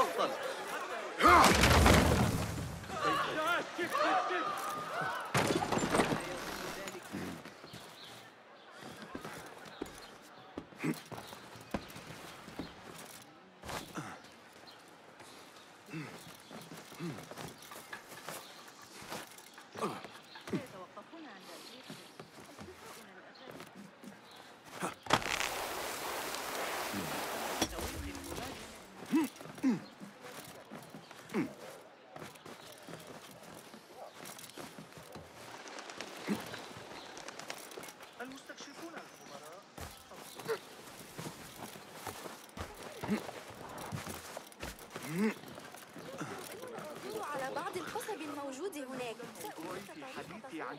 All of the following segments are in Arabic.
أفضل.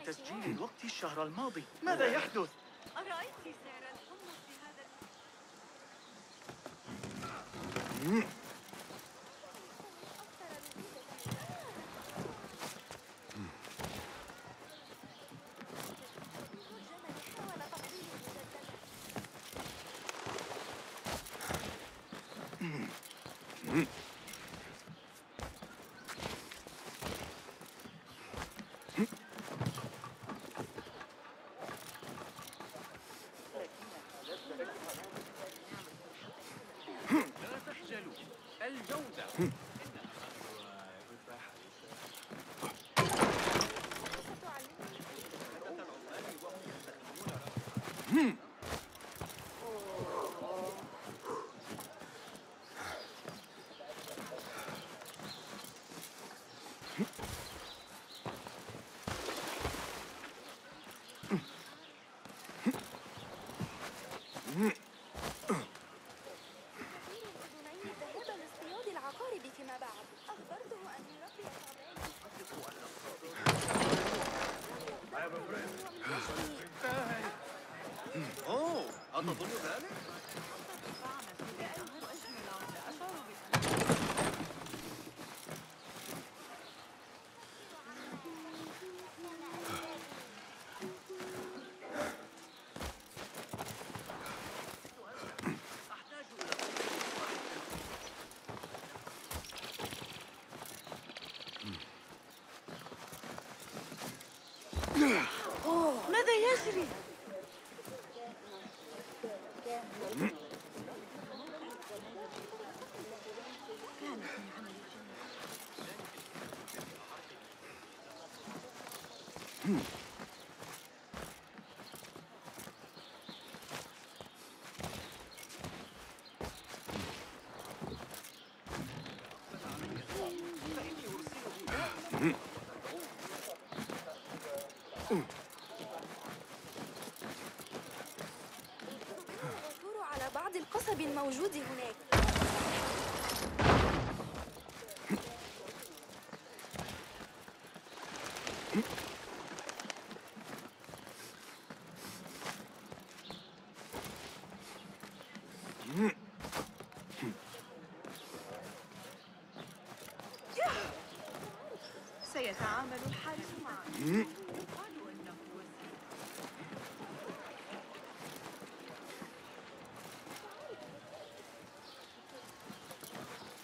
تسجيل الوقت الشهر الماضي. ماذا يحدث؟ أرأيت سعر الحمص في بهذا Hmm. على بعض القصب الموجود هناك. يتعامل الحارس معه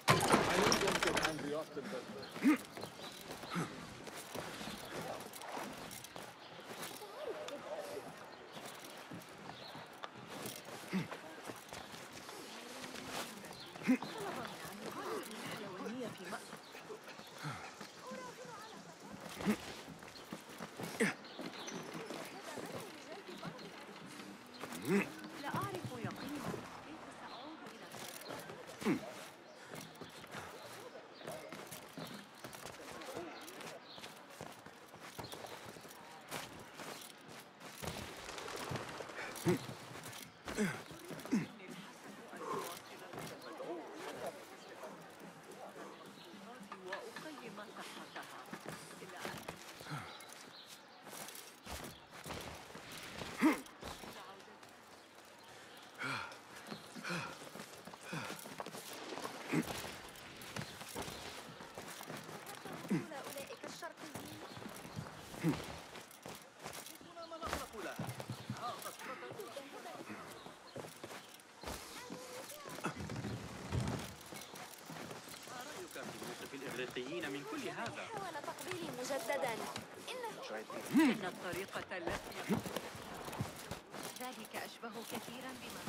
I need them to hand the off the Mm. الإفريقيين من كل هذا. حاول تقبيلي مجددا. إنه إن الطريقة التي ذلك أشبه كثيرا بما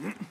Mm-hmm.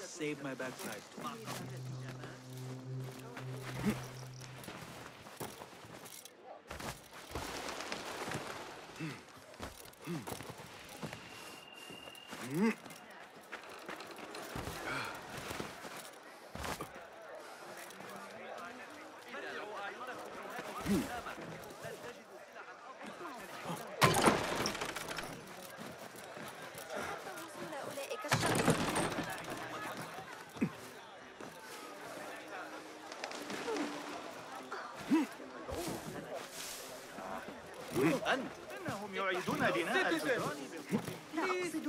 Save my backside. Hmm.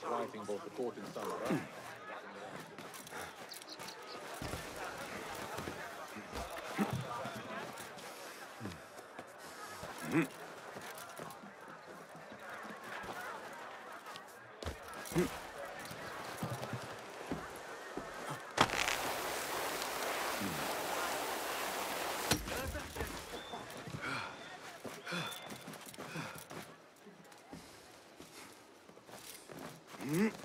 driving both the court and Salah. 嗯。